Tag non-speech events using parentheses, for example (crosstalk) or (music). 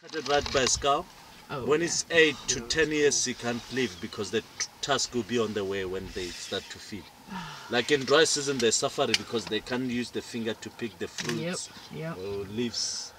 Cut right by scalp. Oh, when yeah. it's 8 to 10 years, they can't live because the tusk will be on the way when they start to feed. (sighs) Like in dry season, they suffer because they can't use the finger to pick the Yep, fruits yep. or leaves.